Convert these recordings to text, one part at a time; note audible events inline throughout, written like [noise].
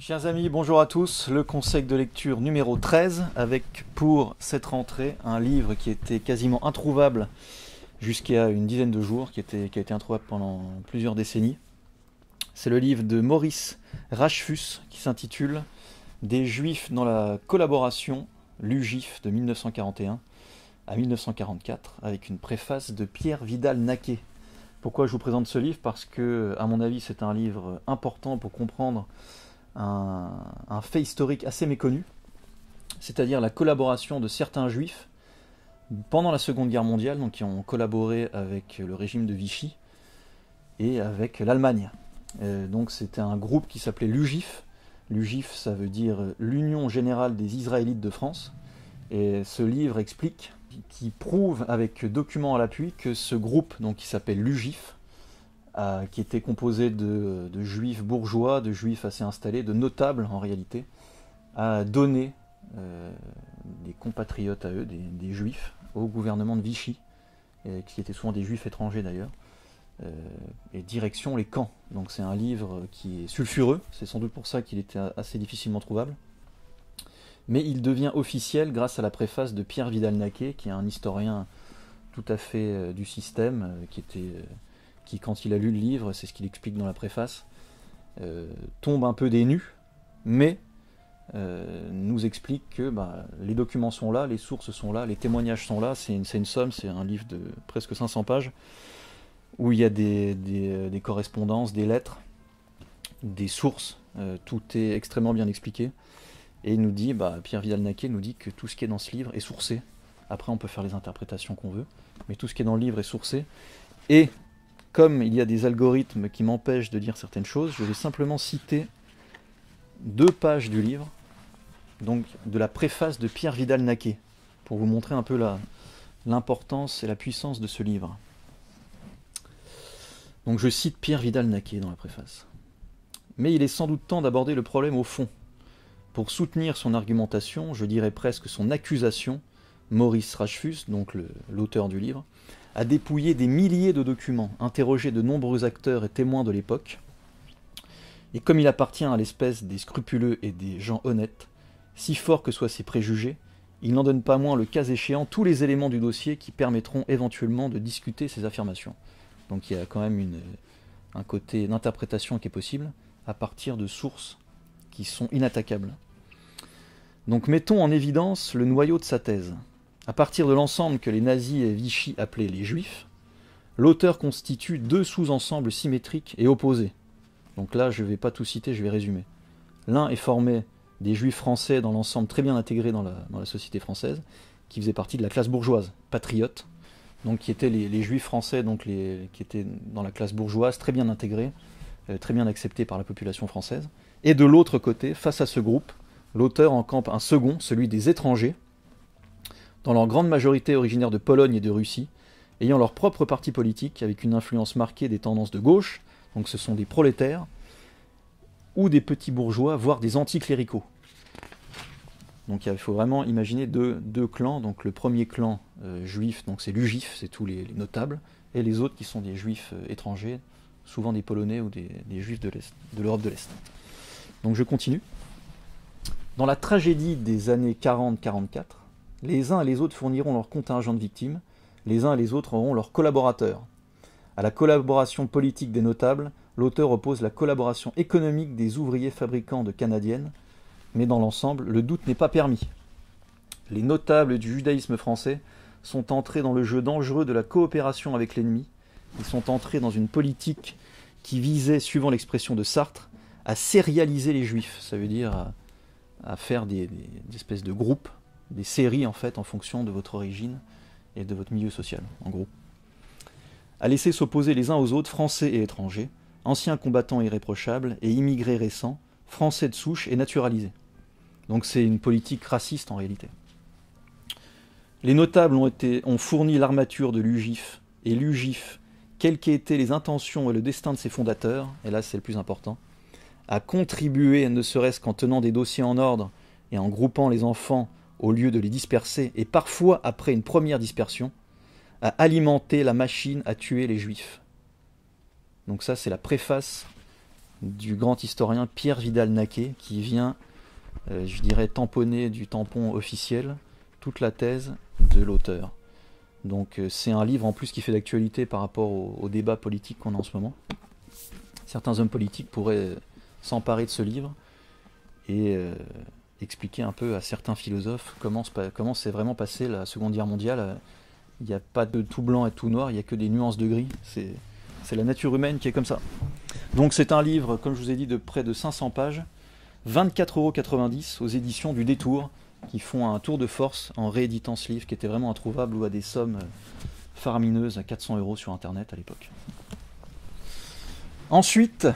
Chers amis, bonjour à tous. Le conseil de lecture numéro 13 avec pour cette rentrée un livre qui était quasiment introuvable jusqu'à une dizaine de jours, qui, a été introuvable pendant plusieurs décennies. C'est le livre de Maurice Rachfus qui s'intitule Des Juifs dans la collaboration, l'UGIF de 1941 à 1944, avec une préface de Pierre Vidal-Naquet. Pourquoi je vous présente ce livre? Parce que, à mon avis, c'est un livre important pour comprendre un, fait historique assez méconnu, c'est-à-dire la collaboration de certains juifs pendant la Seconde Guerre mondiale, donc qui ont collaboré avec le régime de Vichy et avec l'Allemagne. Euh, donc c'était un groupe qui s'appelait l'UGIF. L'UGIF, ça veut dire l'Union générale des Israélites de France. Et ce livre explique, qui prouve avec documents à l'appui que ce groupe, donc qui s'appelle l'UGIF, euh, qui était composé de, juifs bourgeois, de juifs assez installés, de notables en réalité, a donné euh, des compatriotes à eux, des, juifs, au gouvernement de Vichy, qui étaient souvent des juifs étrangers d'ailleurs, euh, et direction les camps. Donc c'est un livre qui est sulfureux, c'est sans doute pour ça qu'il était assez difficilement trouvable. Mais il devient officiel grâce à la préface de Pierre Vidal-Naquet, qui est un historien tout à fait du système, qui était, qui quand il a lu le livre, c'est ce qu'il explique dans la préface, euh, tombe un peu des nues, mais euh, nous explique que bah, les documents sont là, les sources sont là, les témoignages sont là. C'est une, somme, c'est un livre de presque 500 pages où il y a des, des correspondances, des lettres, des sources. Euh, tout est extrêmement bien expliqué. Et il nous dit, bah, Pierre Vidal-Naquet nous dit que tout ce qui est dans ce livre est sourcé. Après, on peut faire les interprétations qu'on veut, mais tout ce qui est dans le livre est sourcé. Et comme il y a des algorithmes qui m'empêchent de dire certaines choses, je vais simplement citer deux pages du livre donc de la préface de Pierre Vidal-Naquet, pour vous montrer un peu l'importance et la puissance de ce livre. Donc je cite Pierre Vidal-Naquet dans la préface. Mais il est sans doute temps d'aborder le problème au fond. Pour soutenir son argumentation, je dirais presque son accusation, Maurice Rachfus, donc l'auteur du livre, a dépouillé des milliers de documents, interrogé de nombreux acteurs et témoins de l'époque, et comme il appartient à l'espèce des scrupuleux et des gens honnêtes, si fort que soient ses préjugés, il n'en donne pas moins le cas échéant tous les éléments du dossier qui permettront éventuellement de discuter ces affirmations. Donc il y a quand même un côté d'interprétation qui est possible à partir de sources qui sont inattaquables. Donc mettons en évidence le noyau de sa thèse. À partir de l'ensemble que les nazis et Vichy appelaient les juifs, l'auteur constitue deux sous-ensembles symétriques et opposés. Donc là, je ne vais pas tout citer, je vais résumer. L'un est formé des juifs français dans l'ensemble très bien intégrés dans la, société française, qui faisaient partie de la classe bourgeoise, patriote, donc qui étaient les, juifs français donc qui étaient dans la classe bourgeoise, très bien intégrés, euh, très bien acceptés par la population française. Et de l'autre côté, face à ce groupe, l'auteur en campe un second, celui des étrangers, dans leur grande majorité originaires de Pologne et de Russie, ayant leur propre parti politique avec une influence marquée des tendances de gauche, donc ce sont des prolétaires, ou des petits bourgeois, voire des anticléricaux. Donc il faut vraiment imaginer deux, clans. Donc le premier clan euh, juif, donc c'est l'UGIF, c'est tous les, les, notables, et les autres qui sont des juifs euh, étrangers, souvent des Polonais ou des juifs de l'Europe de l'Est. Donc je continue. Dans la tragédie des années 40-44, les uns et les autres fourniront leur contingent de victimes, les uns et les autres auront leurs collaborateurs. À la collaboration politique des notables, l'auteur oppose la collaboration économique des ouvriers fabricants de canadiennes, mais dans l'ensemble, le doute n'est pas permis. Les notables du judaïsme français sont entrés dans le jeu dangereux de la coopération avec l'ennemi, ils sont entrés dans une politique qui visait, suivant l'expression de Sartre, à sérialiser les juifs, ça veut dire à, faire des, espèces de groupes, des séries en fait, en fonction de votre origine et de votre milieu social, en gros. À laisser s'opposer les uns aux autres, français et étrangers, anciens combattants irréprochables et immigrés récents, français de souche et naturalisés. Donc c'est une politique raciste en réalité. Les notables ont, fourni l'armature de l'UGIF, et l'UGIF, quelles qu'aient été les intentions et le destin de ses fondateurs, et là c'est le plus important, a contribué, ne serait-ce qu'en tenant des dossiers en ordre et en groupant les enfants au lieu de les disperser, et parfois après une première dispersion, à alimenter la machine à tuer les juifs. Donc ça c'est la préface du grand historien Pierre Vidal-Naquet, qui vient, euh, je dirais, tamponner du tampon officiel toute la thèse de l'auteur. Donc euh, c'est un livre en plus qui fait d'actualité par rapport au, débat politique qu'on a en ce moment. Certains hommes politiques pourraient s'emparer de ce livre et euh, expliquer un peu à certains philosophes comment, s'est vraiment passé la Seconde Guerre mondiale. Il n'y a pas de tout blanc et tout noir, il n'y a que des nuances de gris. C'est la nature humaine qui est comme ça. Donc c'est un livre, comme je vous ai dit, de près de 500 pages, 24,90€ aux éditions du Détour, qui font un tour de force en rééditant ce livre qui était vraiment introuvable ou à des sommes faramineuses à 400 euros sur Internet à l'époque. Ensuite,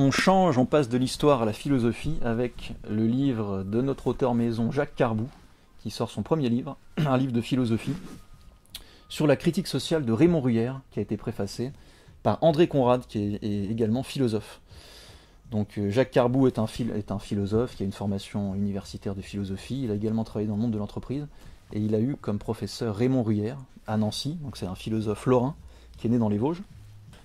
on change, on passe de l'histoire à la philosophie avec le livre de notre auteur maison Jacques Carbou, qui sort son premier livre, [clears throat] un livre de philosophie, sur la critique sociale de Raymond Ruyère, qui a été préfacé par André Conrad, qui est, également philosophe. Donc euh, Jacques Carbou est un, philosophe qui a une formation universitaire de philosophie. Il a également travaillé dans le monde de l'entreprise et il a eu comme professeur Raymond Ruyère à Nancy. Donc c'est un philosophe lorrain qui est né dans les Vosges.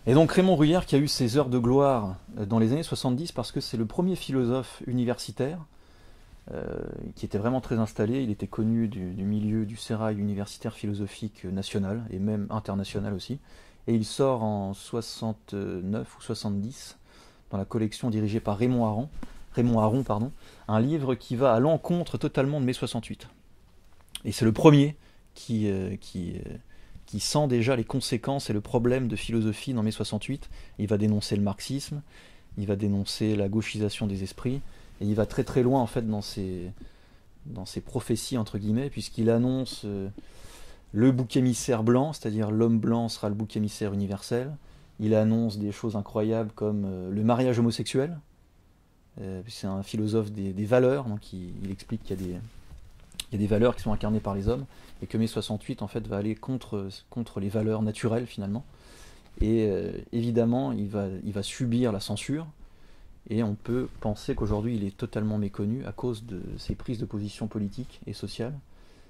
Et donc Raymond Ruyère qui a eu ses heures de gloire euh, dans les années 70 parce que c'est le premier philosophe universitaire euh, qui était vraiment très installé. Il était connu du, milieu du sérail universitaire philosophique national et même international aussi et il sort en 69 ou 70 dans la collection dirigée par Raymond Aron, Raymond Aron pardon, un livre qui va à l'encontre totalement de mai 68. Et c'est le premier qui, qui, euh, qui sent déjà les conséquences et le problème de philosophie dans mai 68. Il va dénoncer le marxisme, il va dénoncer la gauchisation des esprits, et il va très très loin en fait dans ses, prophéties entre guillemets, puisqu'il annonce euh, le bouc émissaire blanc, c'est-à-dire l'homme blanc sera le bouc émissaire universel. Il annonce des choses incroyables comme euh, le mariage homosexuel. Euh, c'est un philosophe des, valeurs, donc il, explique qu'il y, a des valeurs qui sont incarnées par les hommes et que mai 68 en fait va aller contre, contre les valeurs naturelles finalement. Et euh, évidemment, il va, il va subir la censure. Et on peut penser qu'aujourd'hui, il est totalement méconnu à cause de ses prises de position politiques et sociales.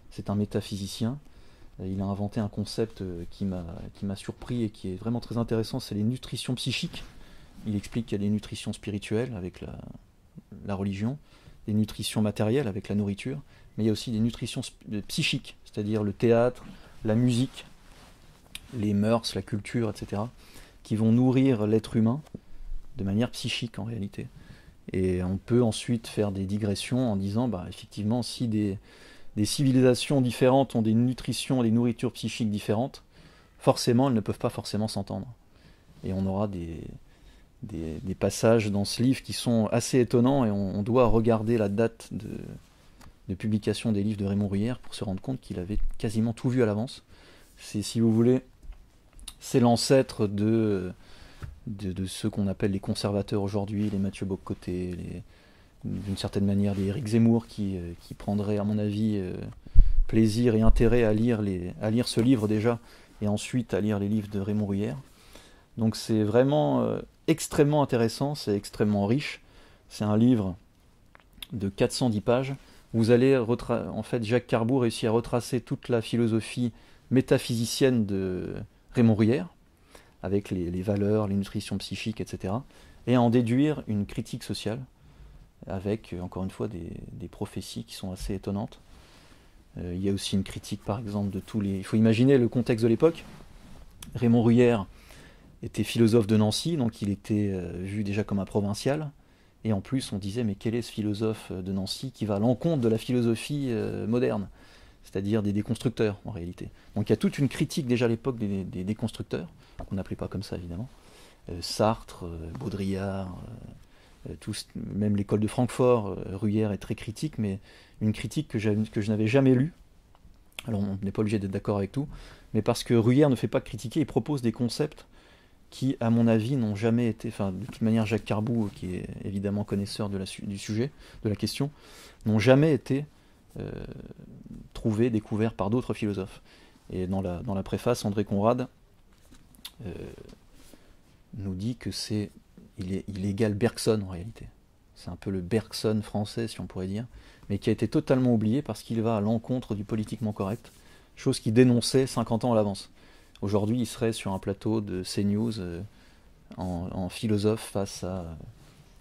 C'est un métaphysicien. Euh, il a inventé un concept euh, qui m'a surpris et qui est vraiment très intéressant, c'est les nutritions psychiques. Il explique qu'il y a des nutritions spirituelles avec la, la, religion, des nutritions matérielles avec la nourriture, mais il y a aussi des nutritions euh, psychiques, c'est-à-dire le théâtre, la musique, les mœurs, la culture, etc., qui vont nourrir l'être humain de manière psychique en réalité. Et on peut ensuite faire des digressions en disant, bah, effectivement, si des, civilisations différentes ont des nutritions et des nourritures psychiques différentes, forcément, elles ne peuvent pas forcément s'entendre. Et on aura des, passages dans ce livre qui sont assez étonnants et on, doit regarder la date de, de, publication des livres de Raymond Ruyère pour se rendre compte qu'il avait quasiment tout vu à l'avance. C'est, si vous voulez, c'est l'ancêtre de, de, ceux qu'on appelle les conservateurs aujourd'hui, les Mathieu Bocoté, les, d'une certaine manière des Eric Zemmour qui, euh, qui prendrait, à mon avis, euh, plaisir et intérêt à lire, les, à lire ce livre déjà, et ensuite à lire les livres de Raymond Ruyère. Donc c'est vraiment euh, extrêmement intéressant, c'est extrêmement riche. C'est un livre de 410 pages. Vous allez, en fait, Jacques Carboux réussit à retracer toute la philosophie métaphysicienne de Raymond Ruyère, avec les, valeurs, les nutritions psychiques, etc., et à en déduire une critique sociale avec, encore une fois, des, prophéties qui sont assez étonnantes. Euh, il y a aussi une critique, par exemple, de tous les... Il faut imaginer le contexte de l'époque. Raymond Ruyère était philosophe de Nancy, donc il était euh, vu déjà comme un provincial. Et en plus, on disait, mais quel est ce philosophe de Nancy qui va à l'encontre de la philosophie moderne? C'est-à-dire des déconstructeurs, en réalité. Donc il y a toute une critique déjà à l'époque des, déconstructeurs, qu'on n'appelait pas comme ça, évidemment. Sartre, Baudrillard, euh, même l'école de Francfort, euh, Ruyère est très critique, mais une critique que, que je n'avais jamais lue. Alors on n'est pas obligé d'être d'accord avec tout, mais parce que Ruyère ne fait pas critiquer, il propose des concepts qui, à mon avis, n'ont jamais été, enfin de toute manière Jacques Carbou, qui est évidemment connaisseur du sujet, de la question, n'ont jamais été euh, trouvés, découverts par d'autres philosophes. Et dans la, préface, André Conrad nous dit que c'est il, est, il égale Bergson en réalité. C'est un peu le Bergson français, si on pourrait dire, mais qui a été totalement oublié parce qu'il va à l'encontre du politiquement correct, chose qu'il dénonçait 50 ans à l'avance. Aujourd'hui, il serait sur un plateau de CNews euh, en, philosophe face à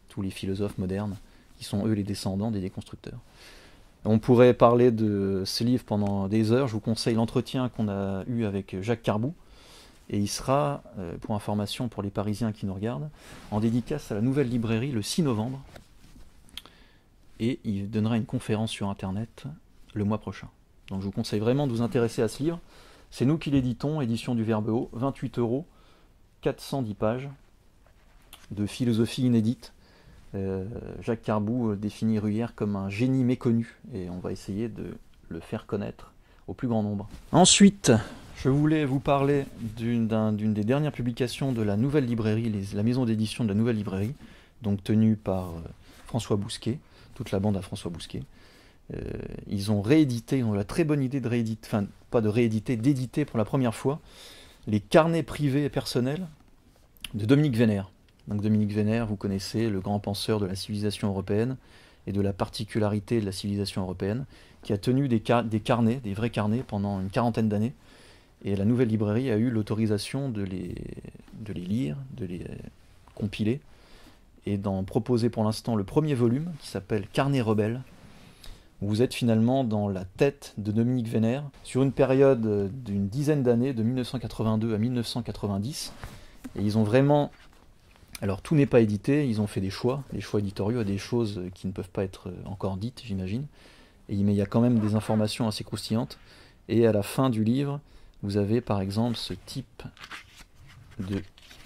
tous les philosophes modernes, qui sont eux les descendants des déconstructeurs. On pourrait parler de ce livre pendant des heures. Je vous conseille l'entretien qu'on a eu avec Jacques Carbou. Et il sera, euh, pour information pour les Parisiens qui nous regardent, en dédicace à la nouvelle librairie le 6 novembre. Et il donnera une conférence sur Internet le mois prochain. Donc je vous conseille vraiment de vous intéresser à ce livre. C'est nous qui l'éditons, édition du Verbe Haut, 28 euros, 410 pages de philosophie inédite euh, Jacques Carbou euh, définit Ruyère comme un génie méconnu et on va essayer de le faire connaître au plus grand nombre. Ensuite, je voulais vous parler d'une des dernières publications de la nouvelle librairie, la maison d'édition de la nouvelle librairie, donc tenue par euh, François Bousquet, toute la bande à François Bousquet. Ils ont réédité, ils ont la très bonne idée de rééditer, enfin pas de rééditer, d'éditer pour la première fois les carnets privés et personnels de Dominique Vénère. Donc Dominique Vénère, vous connaissez, le grand penseur de la civilisation européenne et de la particularité de la civilisation européenne, qui a tenu des, carnets, des vrais carnets, pendant une quarantaine d'années. Et la nouvelle librairie a eu l'autorisation de les, de les lire, de les compiler, et d'en proposer pour l'instant le premier volume, qui s'appelle Carnet rebelle. Vous êtes finalement dans la tête de Dominique Vénère, sur une période d'une dizaine d'années, de 1982 à 1990. Et ils ont vraiment alors tout n'est pas édité, ils ont fait des choix, des choix éditoriaux à des choses qui ne peuvent pas être encore dites, j'imagine. mais il y a quand même des informations assez croustillantes. Et à la fin du livre, vous avez par exemple ce type de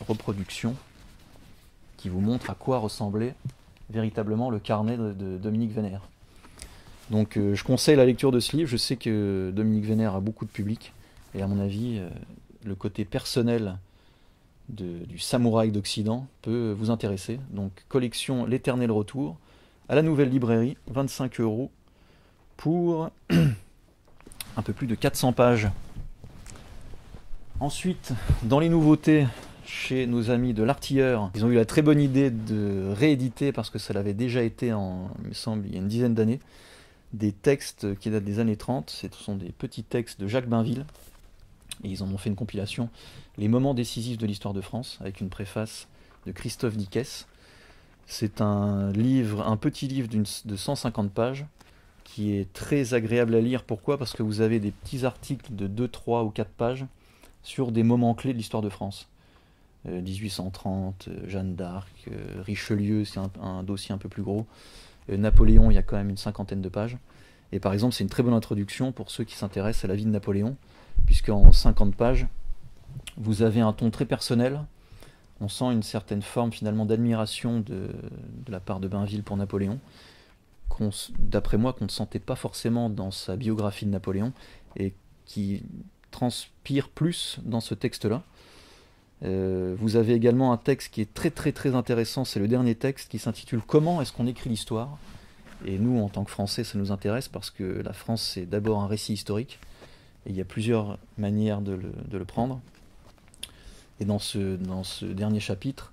reproduction qui vous montre à quoi ressemblait véritablement le carnet de, Dominique Vénère. Donc euh, je conseille la lecture de ce livre, je sais que Dominique Vénère a beaucoup de public, et à mon avis, euh, le côté personnel du samouraï d'Occident peut vous intéresser. Donc collection L'éternel retour à la nouvelle librairie, 25 euros pour [clears throat] un peu plus de 400 pages. Ensuite, dans les nouveautés chez nos amis de l'artilleur, ils ont eu la très bonne idée de rééditer, parce que ça l'avait déjà été, en, il me semble, il y a une dizaine d'années, des textes qui datent des années 30. Ce sont des petits textes de Jacques Bainville, et ils en ont fait une compilation, Les moments décisifs de l'histoire de France, avec une préface de Christophe Dickès. C'est un livre, un petit livre de 150 pages, qui est très agréable à lire. Pourquoi? Parce que vous avez des petits articles de 2, 3 ou 4 pages sur des moments clés de l'histoire de France. 1830, euh, euh, Jeanne d'Arc, euh, Richelieu, c'est un, dossier un peu plus gros. Napoléon, il y a quand même une cinquantaine de pages. Et par exemple, c'est une très bonne introduction pour ceux qui s'intéressent à la vie de Napoléon, puisqu'en 50 pages, vous avez un ton très personnel. On sent une certaine forme finalement d'admiration de, la part de Bainville pour Napoléon, d'après moi qu'on ne sentait pas forcément dans sa biographie de Napoléon, et qui transpire plus dans ce texte-là. Euh, vous avez également un texte qui est très très très intéressant, c'est le dernier texte qui s'intitule Comment est-ce qu'on écrit l'histoire? Et nous, en tant que Français, ça nous intéresse parce que la France, c'est d'abord un récit historique, il y a plusieurs manières de le, prendre. Et dans ce, dans ce dernier chapitre,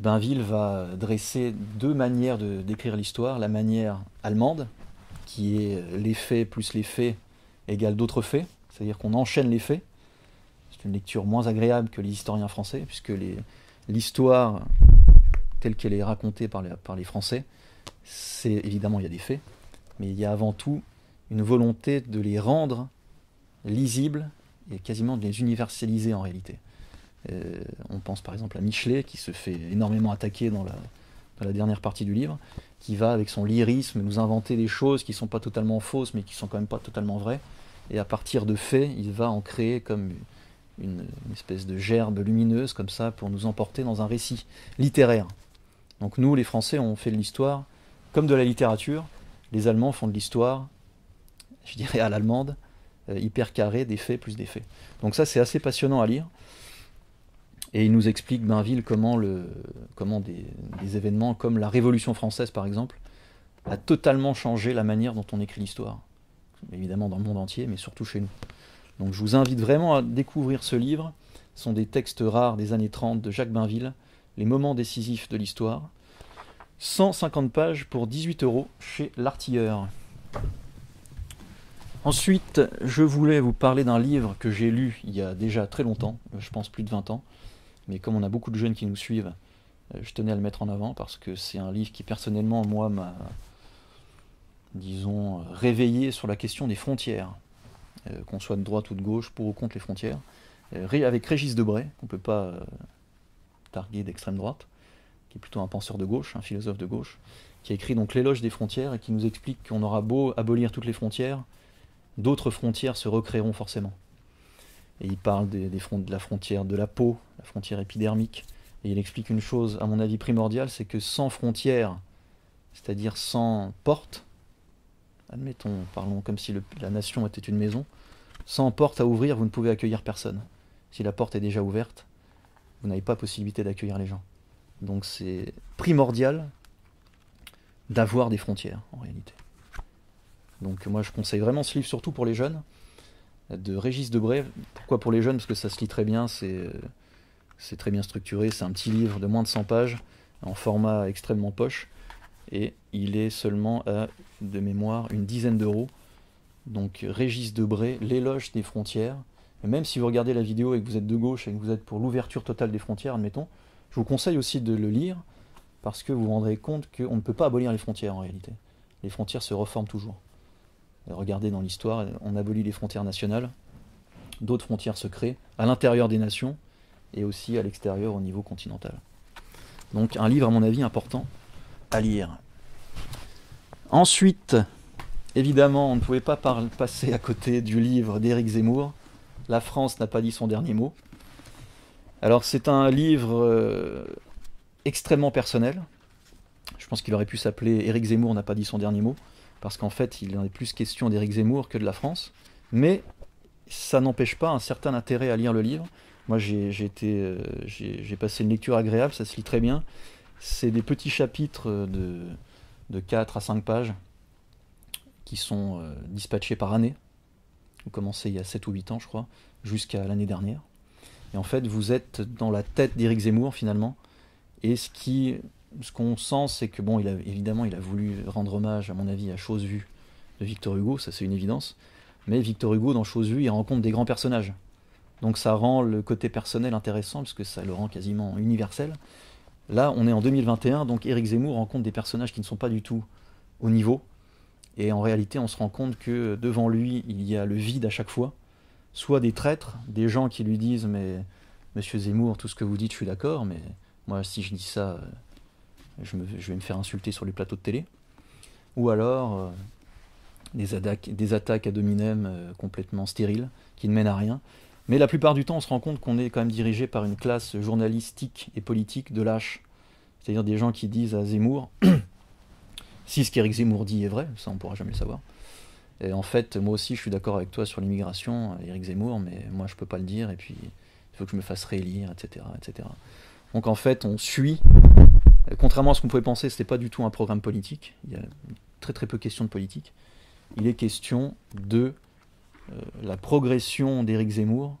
Bainville va dresser deux manières décrire l'histoire. La manière allemande, qui est les faits plus les faits égale d'autres faits, c'est-à-dire qu'on enchaîne les faits. C'est une lecture moins agréable que les historiens français, puisque l'histoire telle qu'elle est racontée par les, par les Français, c'est évidemment il y a des faits, mais il y a avant tout une volonté de les rendre lisibles et quasiment de les universaliser en réalité. Euh, on pense par exemple à Michelet qui se fait énormément attaquer dans la, dernière partie du livre, qui va avec son lyrisme nous inventer des choses qui ne sont pas totalement fausses mais qui sont quand même pas totalement vraies. Et à partir de faits, il va en créer comme une, espèce de gerbe lumineuse comme ça pour nous emporter dans un récit littéraire. Donc nous, les Français, on fait de l'histoire comme de la littérature. Les Allemands font de l'histoire, je dirais à l'allemande, euh, hyper carré, des faits plus des faits. Donc ça c'est assez passionnant à lire. Et il nous explique Bainville comment, le, comment des, événements comme la Révolution française par exemple a totalement changé la manière dont on écrit l'histoire. Évidemment dans le monde entier, mais surtout chez nous. Donc je vous invite vraiment à découvrir ce livre. Ce sont des textes rares des années 30 de Jacques Bainville, Les moments décisifs de l'histoire. 150 pages pour 18 euros chez l'artilleur. Ensuite, je voulais vous parler d'un livre que j'ai lu il y a déjà très longtemps, je pense plus de 20 ans, mais comme on a beaucoup de jeunes qui nous suivent, je tenais à le mettre en avant parce que c'est un livre qui personnellement, moi, m'a, disons, réveillé sur la question des frontières, qu'on soit de droite ou de gauche, pour ou contre les frontières, avec Régis Debray, qu'on ne peut pas targuer d'extrême droite, qui est plutôt un penseur de gauche, un philosophe de gauche, qui a écrit donc l'éloge des frontières et qui nous explique qu'on aura beau abolir toutes les frontières, d'autres frontières se recréeront forcément. Et il parle de la frontière de la peau, la frontière épidermique. Et il explique une chose, à mon avis primordiale, c'est que sans frontières, c'est-à-dire sans porte, admettons, parlons comme si la nation était une maison, sans porte à ouvrir, vous ne pouvez accueillir personne. Si la porte est déjà ouverte, vous n'avez pas possibilité d'accueillir les gens. Donc c'est primordial d'avoir des frontières, en réalité. Donc moi je conseille vraiment ce livre, surtout pour les jeunes, de Régis Debray. Pourquoi pour les jeunes? Parce que ça se lit très bien, c'est, c'est très bien structuré, c'est un petit livre de moins de 100 pages, en format extrêmement poche, et il est seulement à, de mémoire, une dizaine d'euros. Donc Régis Debray, L'éloge des frontières. Même si vous regardez la vidéo et que vous êtes de gauche et que vous êtes pour l'ouverture totale des frontières, admettons, je vous conseille aussi de le lire, parce que vous vous rendrez compte qu'on ne peut pas abolir les frontières en réalité. Les frontières se reforment toujours. Regardez dans l'histoire, on abolit les frontières nationales, d'autres frontières se créent à l'intérieur des nations et aussi à l'extérieur au niveau continental. Donc un livre à mon avis important à lire. Ensuite, évidemment, on ne pouvait pas passer à côté du livre d'Éric Zemmour, La France n'a pas dit son dernier mot. Alors c'est un livre euh, extrêmement personnel. Je pense qu'il aurait pu s'appeler Éric Zemmour n'a pas dit son dernier mot, parce qu'en fait, il en est plus question d'Éric Zemmour que de la France. Mais ça n'empêche pas un certain intérêt à lire le livre. Moi, j'ai euh, passé une lecture agréable, ça se lit très bien. C'est des petits chapitres de, de 4 à 5 pages qui sont euh, dispatchés par année. Vous commencez il y a 7 ou 8 ans, je crois, jusqu'à l'année dernière. Et en fait, vous êtes dans la tête d'Éric Zemmour, finalement, et ce qui, ce qu'on sent, c'est que bon, il a, évidemment, il a voulu rendre hommage, à mon avis, à Chose Vue de Victor Hugo, ça c'est une évidence. Mais Victor Hugo, dans Chose Vue, il rencontre des grands personnages. Donc ça rend le côté personnel intéressant, parce que ça le rend quasiment universel. Là, on est en 2021, donc Éric Zemmour rencontre des personnages qui ne sont pas du tout au niveau. Et en réalité, on se rend compte que devant lui, il y a le vide à chaque fois. Soit des traîtres, des gens qui lui disent Mais monsieur Zemmour, tout ce que vous dites, je suis d'accord, mais moi, si je dis ça, euh, je, vais me faire insulter sur les plateaux de télé. Ou alors euh, des, attaques, attaques à dominem euh, complètement stériles, qui ne mènent à rien. Mais la plupart du temps, on se rend compte qu'on est quand même dirigé par une classe journalistique et politique de lâches. C'est-à-dire des gens qui disent à Zemmour, [coughs] si ce qu'Éric Zemmour dit est vrai, ça on ne pourra jamais le savoir. Et en fait, moi aussi, je suis d'accord avec toi sur l'immigration, Éric Zemmour, mais moi, je ne peux pas le dire, et puis il faut que je me fasse réélire, etc., etc. Donc en fait, on suit. Contrairement à ce qu'on pouvait penser, ce n'était pas du tout un programme politique. Il y a très très peu question de politique. Il est question de la progression d'Éric Zemmour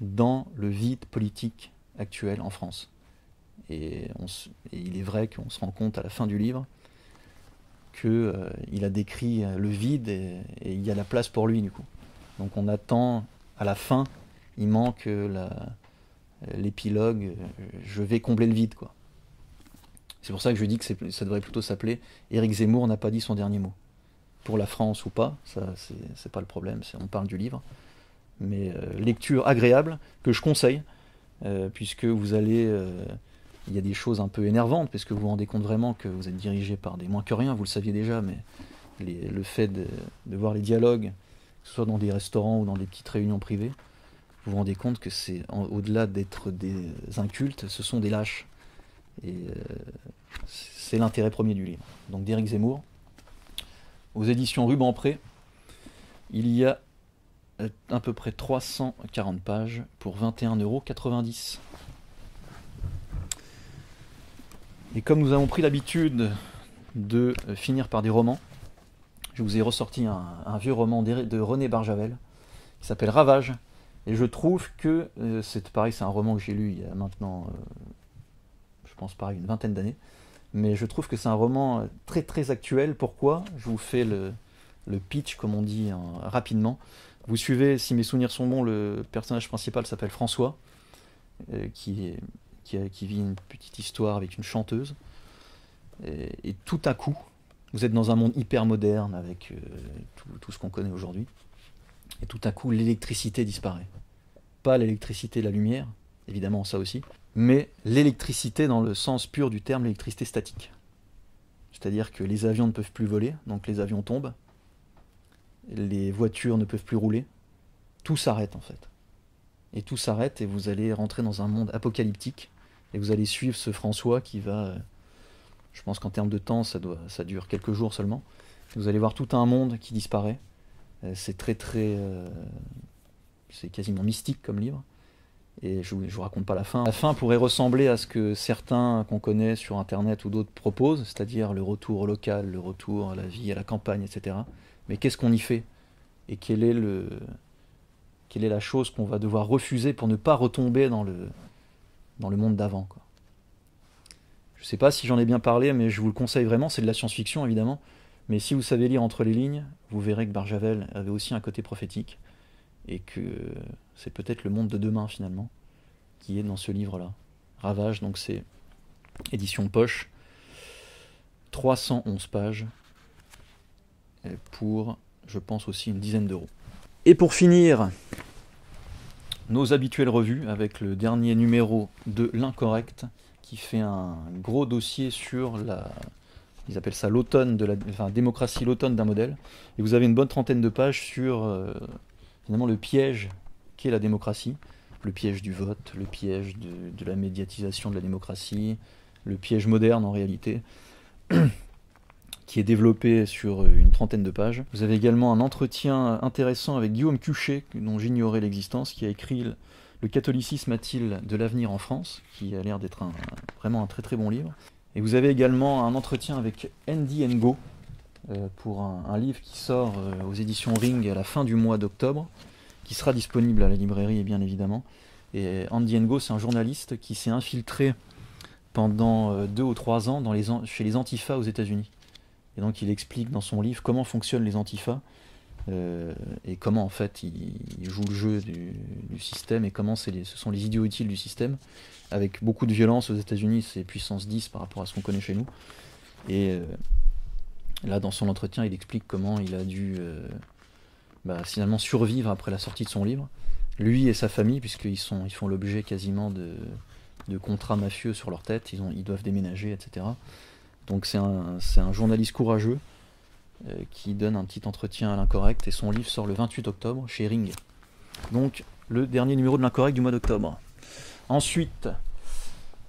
dans le vide politique actuel en France. Et, il est vrai qu'on se rend compte à la fin du livre qu'il euh, a décrit le vide et, il y a la place pour lui du coup. Donc on attend à la fin, il manque euh, l'épilogue, euh, je vais combler le vide, quoi. C'est pour ça que je dis que ça devrait plutôt s'appeler Éric Zemmour n'a pas dit son dernier mot. Pour la France ou pas, ça c'est pas le problème, on parle du livre. Mais euh, lecture agréable que je conseille, puisque vous allez. il y a des choses un peu énervantes, parce que vous vous rendez compte vraiment que vous êtes dirigé par des moins que rien, vous le saviez déjà, mais le fait de, voir les dialogues, que ce soit dans des restaurants ou dans des petites réunions privées, vous vous rendez compte que c'est au-delà d'être des incultes, ce sont des lâches. Et euh, c'est l'intérêt premier du livre. Donc d'Éric Zemmour, aux éditions Ruban Pré, il y a euh, à peu près 340 pages pour 21,90 euros. Et comme nous avons pris l'habitude de euh, finir par des romans, je vous ai ressorti un, vieux roman de René Barjavel qui s'appelle Ravage, et je trouve que, euh, c'est pareil, c'est un roman que j'ai lu il y a maintenant, je pense pareil, une vingtaine d'années, mais je trouve que c'est un roman euh, très très actuel. Pourquoi? Je vous fais le, pitch, comme on dit rapidement. Vous suivez, si mes souvenirs sont bons, le personnage principal s'appelle François, qui, qui, vit une petite histoire avec une chanteuse. Et, tout à coup, vous êtes dans un monde hyper moderne avec tout, ce qu'on connaît aujourd'hui. Et tout à coup, l'électricité disparaît. Pas l'électricité, la lumière, évidemment ça aussi, mais l'électricité dans le sens pur du terme, l'électricité statique. C'est-à-dire que les avions ne peuvent plus voler, donc les avions tombent, les voitures ne peuvent plus rouler, tout s'arrête en fait. Et tout s'arrête et vous allez rentrer dans un monde apocalyptique et vous allez suivre ce François qui va, je pense qu'en termes de temps, ça, doit, ça dure quelques jours seulement. Vous allez voir tout un monde qui disparaît. Euh, c'est très très, euh, c'est quasiment mystique comme livre. Et je ne vous raconte pas la fin. La fin pourrait ressembler à ce que certains qu'on connaît sur Internet ou d'autres proposent, c'est-à-dire le retour au local, le retour à la vie, à la campagne, etc. Mais qu'est-ce qu'on y fait? Et quelle est, le, quelle est la chose qu'on va devoir refuser pour ne pas retomber dans le, dans le monde d'avant Je ne sais pas si j'en ai bien parlé, mais je vous le conseille vraiment, c'est de la science-fiction évidemment. Mais si vous savez lire entre les lignes, vous verrez que Barjavel avait aussi un côté prophétique et que c'est peut-être le monde de demain finalement qui est dans ce livre-là. Ravage, donc c'est édition poche, 311 pages pour, je pense aussi, une dizaine d'euros. Et pour finir, nos habituelles revues avec le dernier numéro de L'Incorrect qui fait un gros dossier sur la, ils appellent ça l'automne de la enfin, démocratie, l'automne d'un modèle. Et vous avez une bonne trentaine de pages sur euh, finalement le piège qu'est la démocratie, le piège du vote, le piège de, la médiatisation de la démocratie, le piège moderne en réalité, [clears throat] qui est développé sur une trentaine de pages. Vous avez également un entretien intéressant avec Guillaume Cuchet, dont j'ignorais l'existence, qui a écrit Le catholicisme a-t-il de l'avenir en France, qui a l'air d'être vraiment un très très bon livre. Et vous avez également un entretien avec Andy Ngo pour un, livre qui sort euh, aux éditions Ring à la fin du mois d'octobre, qui sera disponible à la librairie bien évidemment. Et Andy Ngo, c'est un journaliste qui s'est infiltré pendant euh, deux ou trois ans chez les Antifa aux États-Unis. Et donc il explique dans son livre comment fonctionnent les Antifa et comment en fait il, joue le jeu du, système et comment ce sont les idiots utiles du système avec beaucoup de violence aux États-Unis, c'est puissance 10 par rapport à ce qu'on connaît chez nous. Et euh, là, dans son entretien, il explique comment il a dû euh, bah, finalement survivre après la sortie de son livre. Lui et sa famille, puisqu'ils ils font l'objet quasiment de, contrats mafieux sur leur tête, ils, ont, ils doivent déménager, etc. Donc c'est un, un, journaliste courageux euh, qui donne un petit entretien à l'incorrect et son livre sort le 28 octobre chez Ring. Donc le dernier numéro de l'incorrect du mois d'octobre. Ensuite,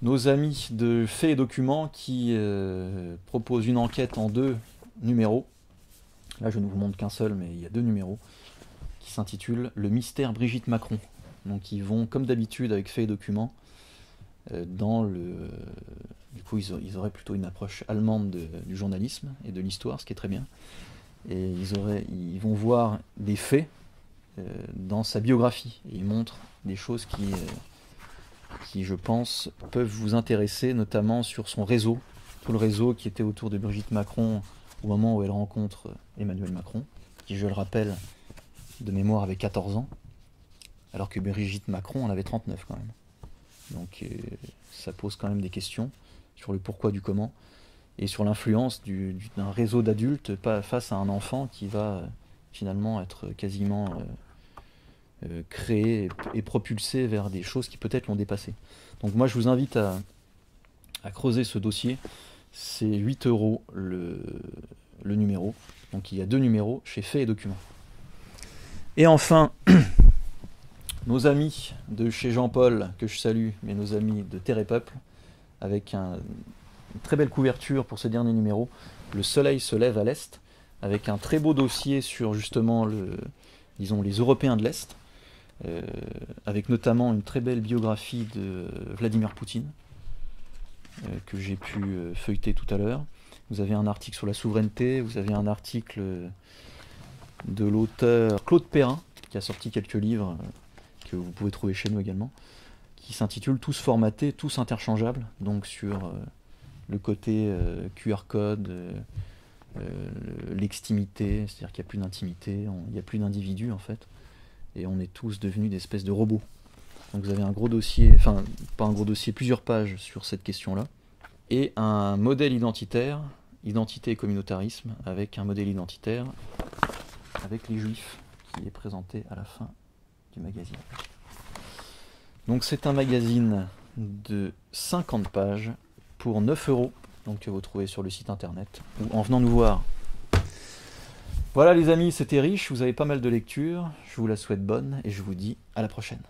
nos amis de Faits et Documents qui euh, proposent une enquête en deux numéros. Là, je ne vous montre qu'un seul, mais il y a deux numéros qui s'intitulent Le mystère Brigitte Macron. Donc, ils vont, comme d'habitude, avec Faits et Documents, euh, dans le. Du coup, ils, auraient plutôt une approche allemande du journalisme et de l'histoire, ce qui est très bien. Et ils, vont voir des faits euh, dans sa biographie. Et ils montrent des choses qui qui, je pense, peuvent vous intéresser, notamment sur son réseau, tout le réseau qui était autour de Brigitte Macron au moment où elle rencontre Emmanuel Macron, qui, je le rappelle, de mémoire avait 14 ans, alors que Brigitte Macron en avait 39 quand même. Donc euh, ça pose quand même des questions sur le pourquoi du comment et sur l'influence d'un réseau d'adultes face à un enfant qui va finalement être quasiment euh, euh, créer et, propulser vers des choses qui peut-être l'ont dépassé. Donc moi je vous invite à, creuser ce dossier. C'est 8 euros le, numéro. Donc il y a deux numéros chez Faits et Documents. Et enfin, [clears throat] nos amis de chez Jean-Paul, que je salue, mais nos amis de Terre et Peuple, avec une très belle couverture pour ce dernier numéro. Le soleil se lève à l'est, avec un très beau dossier sur justement les Européens de l'Est. Euh, avec notamment une très belle biographie de Vladimir Poutine, que j'ai pu euh, feuilleter tout à l'heure. Vous avez un article sur la souveraineté, vous avez un article de l'auteur Claude Perrin, qui a sorti quelques livres que vous pouvez trouver chez nous également, qui s'intitule Tous formatés, tous interchangeables, donc sur le côté QR code, l'extimité, c'est-à-dire qu'il n'y a plus d'intimité, il n'y a plus d'individus en fait et on est tous devenus des espèces de robots. Donc vous avez un gros dossier, enfin pas un gros dossier, plusieurs pages sur cette question-là. Et un modèle identitaire, identité et communautarisme, avec un modèle identitaire avec les juifs qui est présenté à la fin du magazine. Donc c'est un magazine de 50 pages pour 9 euros, donc que vous trouvez sur le site internet ou en venant nous voir. Voilà les amis, c'était riche, vous avez pas mal de lectures, je vous la souhaite bonne et je vous dis à la prochaine.